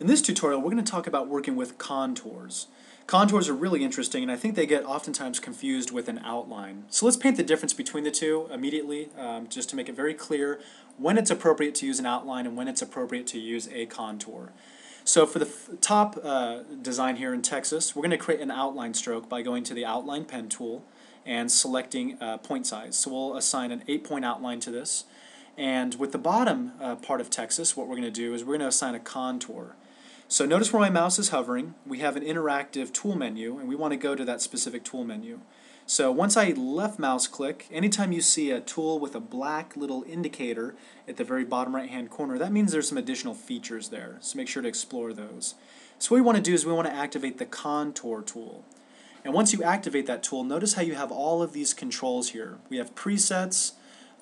In this tutorial, we're going to talk about working with contours. Contours are really interesting, and I think they get oftentimes confused with an outline. So let's paint the difference between the two immediately, um, just to make it very clear when it's appropriate to use an outline and when it's appropriate to use a contour. So for the top uh, design here in Texas, we're going to create an outline stroke by going to the Outline Pen tool and selecting uh, point size. So we'll assign an 8-point outline to this. And with the bottom uh, part of Texas, what we're going to do is we're going to assign a contour. So notice where my mouse is hovering, we have an interactive tool menu, and we want to go to that specific tool menu. So once I left mouse click, anytime you see a tool with a black little indicator at the very bottom right hand corner, that means there's some additional features there. So make sure to explore those. So what we want to do is we want to activate the contour tool. And once you activate that tool, notice how you have all of these controls here. We have presets,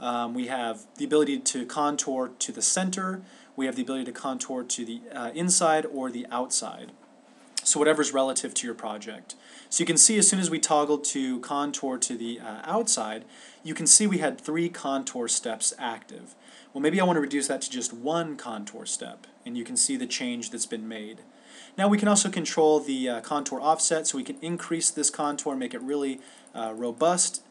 um, we have the ability to contour to the center. We have the ability to contour to the uh, inside or the outside. So whatever's relative to your project. So you can see as soon as we toggled to contour to the uh, outside, you can see we had three contour steps active. Well, maybe I want to reduce that to just one contour step, and you can see the change that's been made. Now we can also control the uh, contour offset, so we can increase this contour, make it really uh, robust,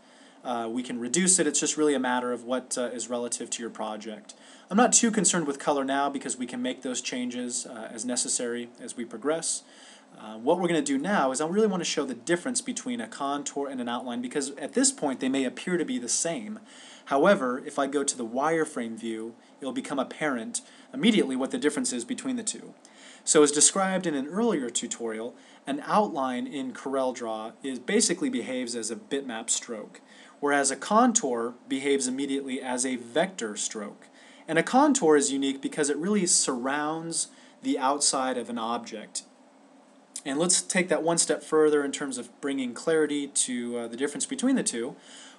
uh, we can reduce it. It's just really a matter of what uh, is relative to your project. I'm not too concerned with color now because we can make those changes uh, as necessary as we progress. Uh, what we're going to do now is I really want to show the difference between a contour and an outline because at this point they may appear to be the same. However, if I go to the wireframe view, it'll become apparent immediately what the difference is between the two. So as described in an earlier tutorial, an outline in CorelDRAW is basically behaves as a bitmap stroke whereas a contour behaves immediately as a vector stroke. And a contour is unique because it really surrounds the outside of an object. And let's take that one step further in terms of bringing clarity to uh, the difference between the two.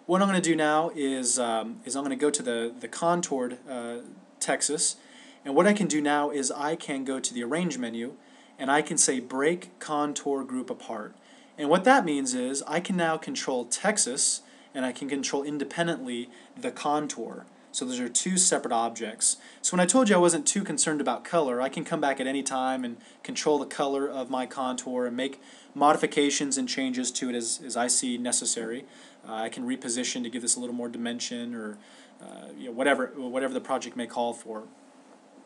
What I'm going to do now is, um, is I'm going to go to the, the contoured uh, Texas, and what I can do now is I can go to the Arrange menu, and I can say Break Contour Group Apart. And what that means is I can now control Texas, and I can control independently the contour. So those are two separate objects. So when I told you I wasn't too concerned about color, I can come back at any time and control the color of my contour and make modifications and changes to it as, as I see necessary. Uh, I can reposition to give this a little more dimension or uh, you know, whatever, whatever the project may call for.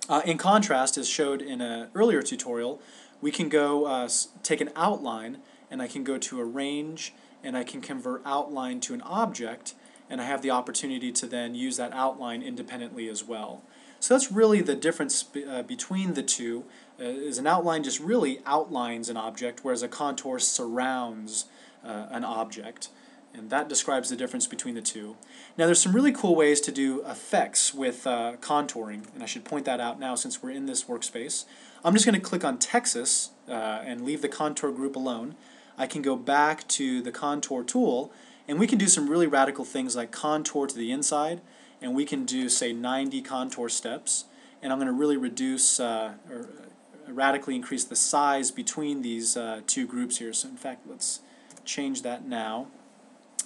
Uh, in contrast, as showed in an earlier tutorial, we can go uh, take an outline and I can go to Arrange and I can convert outline to an object and I have the opportunity to then use that outline independently as well. So that's really the difference uh, between the two, uh, is an outline just really outlines an object, whereas a contour surrounds uh, an object. And that describes the difference between the two. Now there's some really cool ways to do effects with uh, contouring, and I should point that out now since we're in this workspace. I'm just going to click on Texas uh, and leave the contour group alone. I can go back to the contour tool and we can do some really radical things like contour to the inside and we can do say 90 contour steps and I'm going to really reduce uh, or radically increase the size between these uh, two groups here. So in fact let's change that now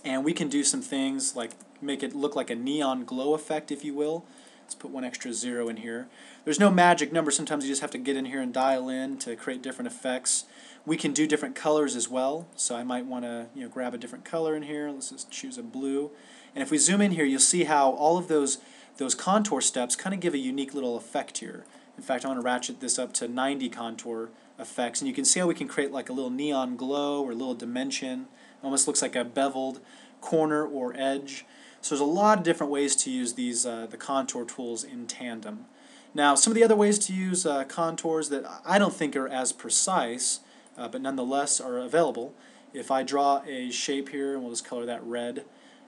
and we can do some things like make it look like a neon glow effect if you will. Let's put one extra zero in here. There's no magic number. Sometimes you just have to get in here and dial in to create different effects. We can do different colors as well. So I might want to you know grab a different color in here. Let's just choose a blue. And if we zoom in here, you'll see how all of those those contour steps kind of give a unique little effect here. In fact, I want to ratchet this up to 90 contour effects. And you can see how we can create like a little neon glow or a little dimension. almost looks like a beveled corner or edge. So there's a lot of different ways to use these uh, the contour tools in tandem. Now, some of the other ways to use uh, contours that I don't think are as precise, uh, but nonetheless are available. If I draw a shape here, and we'll just color that red,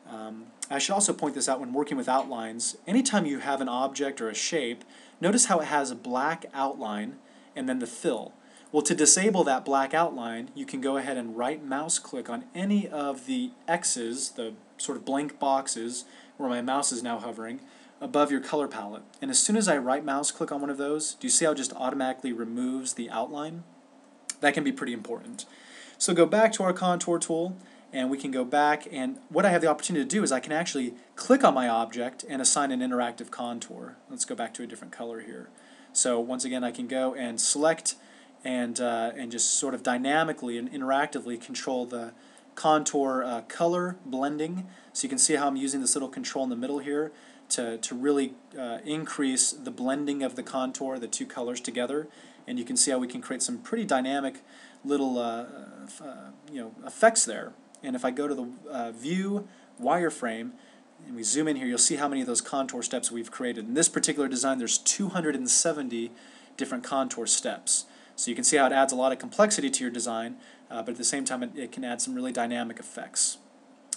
um, I should also point this out when working with outlines. Anytime you have an object or a shape, notice how it has a black outline and then the fill. Well, to disable that black outline, you can go ahead and right mouse click on any of the X's, the sort of blank boxes where my mouse is now hovering, above your color palette. And as soon as I right mouse click on one of those, do you see how it just automatically removes the outline? That can be pretty important. So go back to our contour tool and we can go back and what I have the opportunity to do is I can actually click on my object and assign an interactive contour. Let's go back to a different color here. So once again, I can go and select and, uh, and just sort of dynamically and interactively control the contour uh, color blending. So you can see how I'm using this little control in the middle here to, to really uh, increase the blending of the contour, the two colors together. And you can see how we can create some pretty dynamic little uh, uh, you know effects there. And if I go to the uh, view wireframe and we zoom in here, you'll see how many of those contour steps we've created. In this particular design, there's 270 different contour steps. So you can see how it adds a lot of complexity to your design, uh, but at the same time, it, it, can add some really dynamic effects.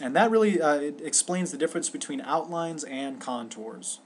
And that really uh, explains the difference between outlines and contours.